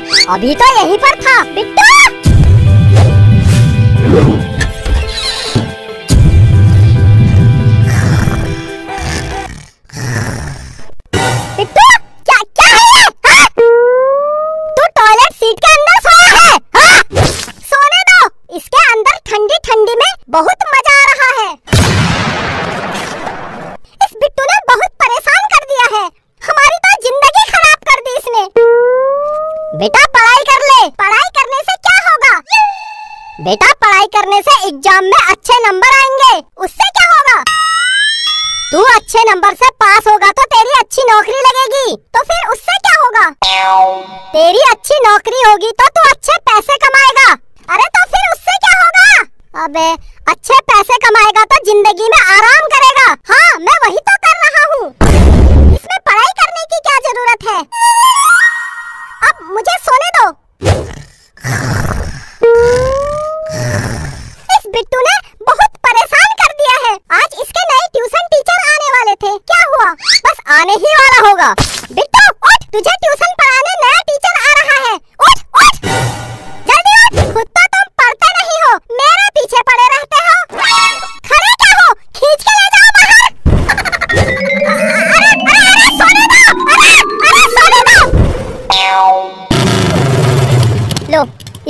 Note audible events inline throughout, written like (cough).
अभी तो यहीं पर था बिट्टू! पढ़ाई करने से क्या होगा? बेटा, पढ़ाई करने से एग्ज़ाम में अच्छे नंबर आएँगे। उससे क्या होगा? तू अच्छे नंबर से पास होगा तो तेरी अच्छी नौकरी लगेगी। तो फिर उससे क्या होगा? तेरी अच्छी नौकरी होगी तो तू अच्छे पैसे कमाएगा। अरे तो फिर उससे क्या होगा? अबे, अच्छे पैसे कमाएगा तो ज़िंदगी में आराम करेगा। हाँ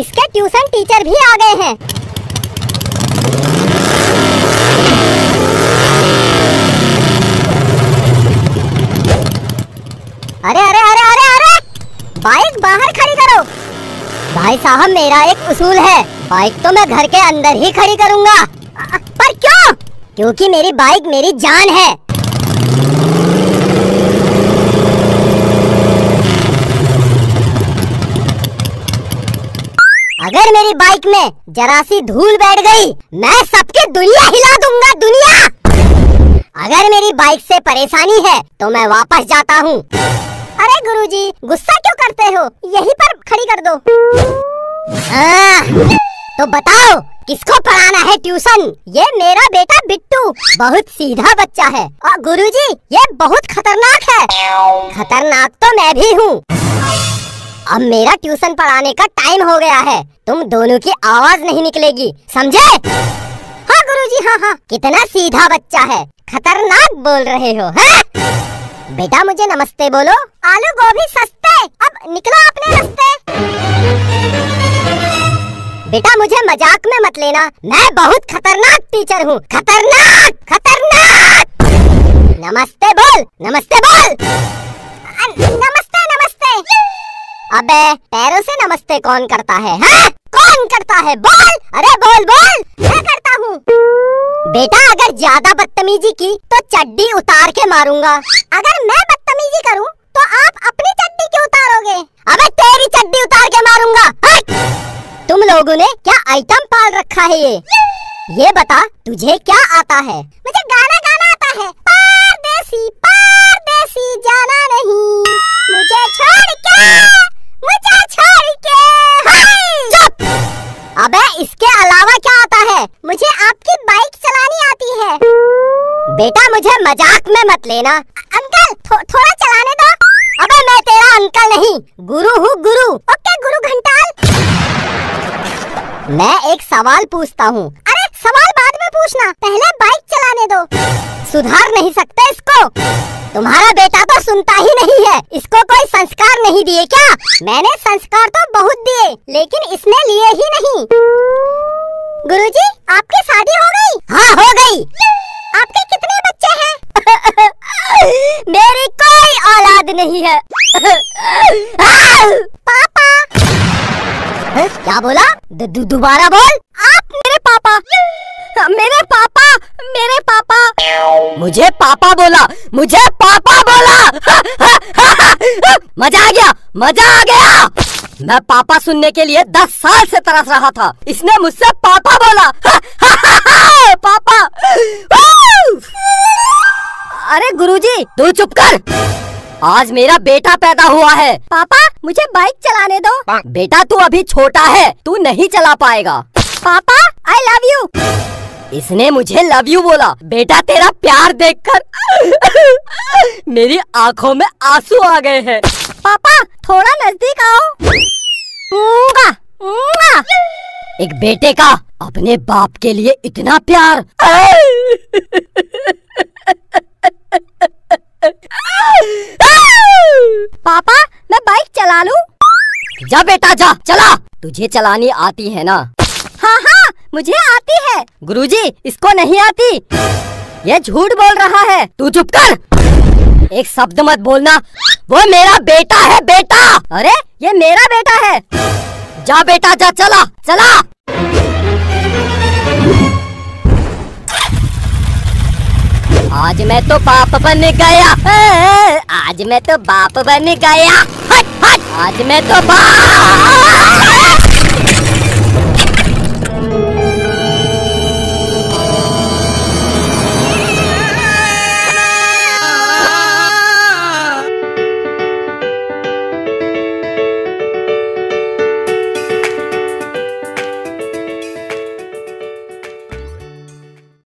इसके ट्यूशन टीचर भी आ गए हैं। अरे अरे अरे अरे अरे! बाइक बाहर खड़ी करो। भाई साहब, मेरा एक उसूल है। बाइक तो मैं घर के अंदर ही खड़ी करूँगा। पर क्यों? क्योंकि मेरी बाइक मेरी जान है। अगर मेरी बाइक में जरा सी धूल बैठ गई मैं सबकी दुनिया हिला दूँगा दुनिया! अगर मेरी बाइक से परेशानी है तो मैं वापस जाता हूँ। अरे गुरुजी गुस्सा क्यों करते हो? यहीं पर खड़ी कर दो। हाँ, तो बताओ किसको पढ़ाना है ट्यूशन? ये मेरा बेटा बिट्टू बहुत सीधा बच्चा है। और गुरुजी ये बहुत खतरनाक है। खतरनाक तो मैं भी हूँ। अब मेरा ट्यूशन पढ़ाने का टाइम हो गया है। तुम दोनों की आवाज़ नहीं निकलेगी, समझे? हाँ गुरुजी हाँ हाँ। कितना सीधा बच्चा है। खतरनाक बोल रहे हो, हैं? बेटा, मुझे नमस्ते बोलो। आलू गोभी सस्ते। अब निकलो अपने रास्ते। बेटा, मुझे मज़ाक में मत लेना। मैं बहुत खतरनाक टीचर हूँ। खतरनाक खतरनाक। नमस्ते बोल नमस्ते बोल। नमस्ते अबे, पैरों से नमस्ते कौन करता है हाँ? कौन करता है? बोल! अरे, बोल बोल! मैं करता हूँ। बेटा, अगर ज़्यादा बदतमीजी की तो चड्डी उतार के मारूँगा। अगर मैं बदतमीजी करूँ तो आप अपनी चड्डी क्यों उतारोगे? अबे, तेरी चड्डी उतार के मारूँगा। हट! तुम लोगों ने क्या आइटम पाल रखा है ये? ये बता, तुझे क्या आता है? मुझे गाना गाना आता है। परदेसी परदेसी बेटा मुझे मज़ाक में मत लेना। अंकल थो, थोड़ा चलाने दो। अबे मैं तेरा अंकल नहीं गुरु हूँ गुरु। ओके गुरु घंटाल। मैं एक सवाल पूछता हूँ। अरे सवाल बाद में पूछना। पहले बाइक चलाने दो। सुधार नहीं सकते इसको। तुम्हारा बेटा तो सुनता ही नहीं है। इसको कोई संस्कार नहीं दिए क्या? मैंने संस्कार तो बहुत दिए लेकिन इसने लिए ही नहीं। गुरुजी आपकी शादी हो गई? हाँ हो गई। आपके कितने बच्चे हैं? (laughs) मेरी कोई औलाद नहीं है। (laughs) पापा! हैं? क्या बोला? दोबारा बोल। आप मेरे पापा। मेरे पापा मेरे पापा। मुझे पापा बोला, मुझे पापा बोला। (laughs) मज़ा आ गया, मज़ा आ गया। मैं पापा सुनने के लिए दस साल से तरस रहा था। इसने मुझसे पापा बोला। तू चुप कर। आज मेरा बेटा पैदा हुआ है। पापा मुझे बाइक चलाने दो। बेटा तू अभी छोटा है। तू नहीं चला पाएगा। पापा आई लव यू इसने मुझे लव यू बोला। बेटा तेरा प्यार देखकर मेरी आँखों में आँसू आ गए हैं। पापा थोड़ा नज़दीक आओ। मुआ, मुआ। एक बेटे का अपने बाप के लिए इतना प्यार पापा मैं बाइक चला लूँ? जा बेटा जा चला। तुझे चलानी आती है ना? हाँ हाँ मुझे आती है। गुरुजी इसको नहीं आती। ये झूठ बोल रहा है। तू चुप कर। एक शब्द मत बोलना। वो मेरा बेटा है बेटा। अरे ये मेरा बेटा है। जा बेटा जा चला चला। आज मैं तो बाप बन गया। आज मैं तो बाप बन गया। हट। आज मैं तो